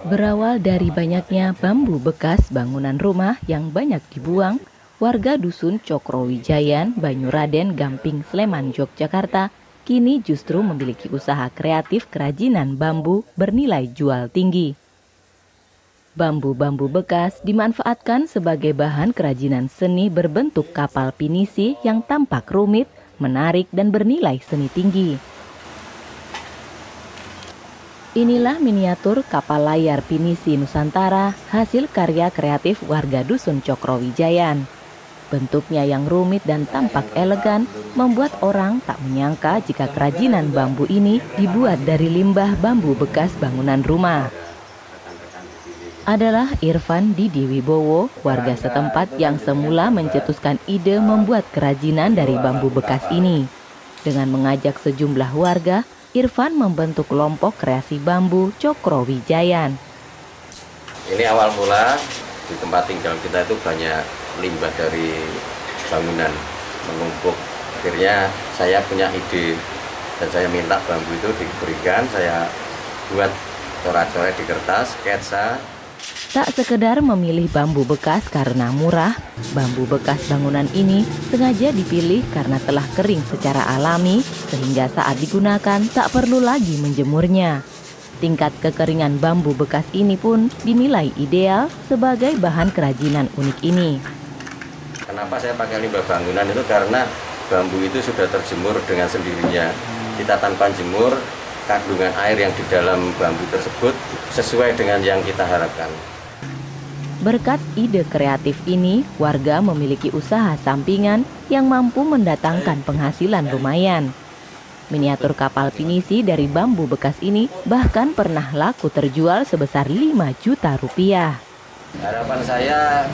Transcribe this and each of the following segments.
Berawal dari banyaknya bambu bekas bangunan rumah yang banyak dibuang, warga dusun Cokrowijayan, Banyuraden, Gamping, Sleman, Yogyakarta kini justru memiliki usaha kreatif kerajinan bambu bernilai jual tinggi. Bambu-bambu bekas dimanfaatkan sebagai bahan kerajinan seni berbentuk kapal pinisi yang tampak rumit, menarik, dan bernilai seni tinggi. Inilah miniatur kapal layar pinisi Nusantara hasil karya kreatif warga Dusun Cokrowijayan. Bentuknya yang rumit dan tampak elegan membuat orang tak menyangka jika kerajinan bambu ini dibuat dari limbah bambu bekas bangunan rumah. Adalah Irfan Didi Wibowo, warga setempat yang semula mencetuskan ide membuat kerajinan dari bambu bekas ini. Dengan mengajak sejumlah warga, Irfan membentuk kelompok kreasi bambu Cokro Wijayan. Ini awal mula di tempat tinggal kita itu banyak limbah dari bangunan menumpuk. Akhirnya saya punya ide dan saya minta bambu itu diberikan, saya buat coret-coret di kertas, sketsa, Tak sekedar memilih bambu bekas karena murah, bambu bekas bangunan ini sengaja dipilih karena telah kering secara alami sehingga saat digunakan tak perlu lagi menjemurnya. Tingkat kekeringan bambu bekas ini pun dinilai ideal sebagai bahan kerajinan unik ini. Kenapa saya pakai limbah bangunan itu karena bambu itu sudah terjemur dengan sendirinya. Kita tanpa jemur, kandungan air yang di dalam bambu tersebut sesuai dengan yang kita harapkan. Berkat ide kreatif ini, warga memiliki usaha sampingan yang mampu mendatangkan penghasilan lumayan. Miniatur kapal pinisi dari bambu bekas ini bahkan pernah laku terjual sebesar 5 juta rupiah. Harapan saya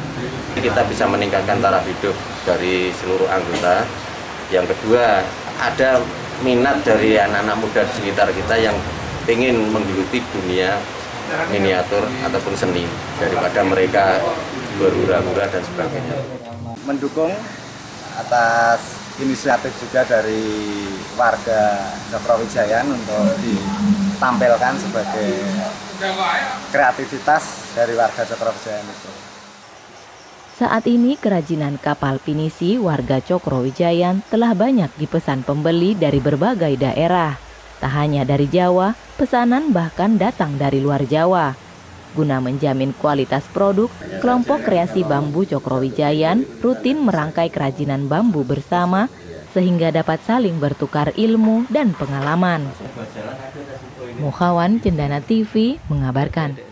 kita bisa meningkatkan taraf hidup dari seluruh anggota. Yang kedua, ada minat dari anak-anak muda di sekitar kita yang ingin menggeluti dunia miniatur ataupun seni daripada mereka berhura-hura dan sebagainya. Mendukung atas inisiatif juga dari warga Cokrowijayan untuk ditampilkan sebagai kreativitas dari warga Cokrowijayan itu. Saat ini kerajinan kapal pinisi warga Cokrowijayan telah banyak dipesan pembeli dari berbagai daerah. Tak hanya dari Jawa, pesanan bahkan datang dari luar Jawa. Guna menjamin kualitas produk, kelompok kreasi bambu Cokrowijayan rutin merangkai kerajinan bambu bersama sehingga dapat saling bertukar ilmu dan pengalaman. Muhawan Cendana TV mengabarkan.